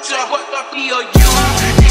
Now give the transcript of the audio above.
turned up, you.